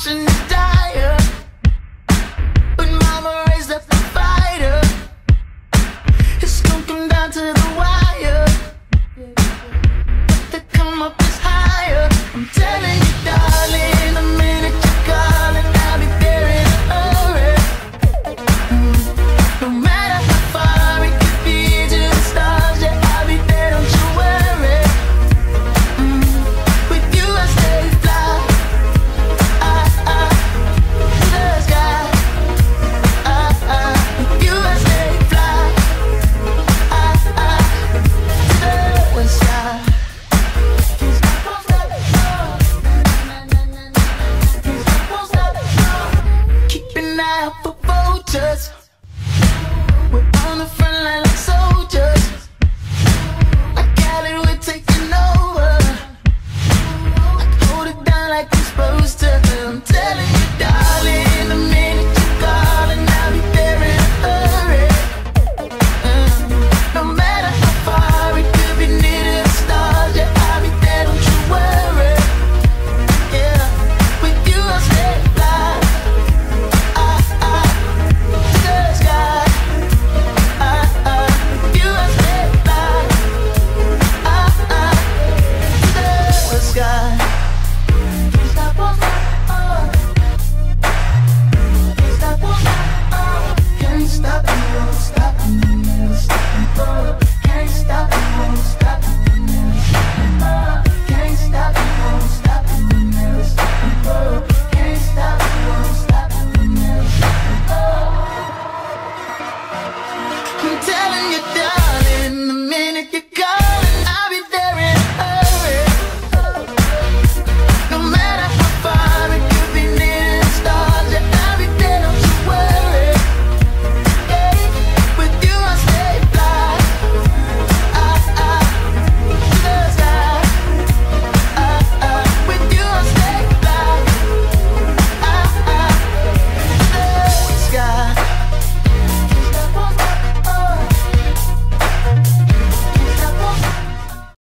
passion Just when you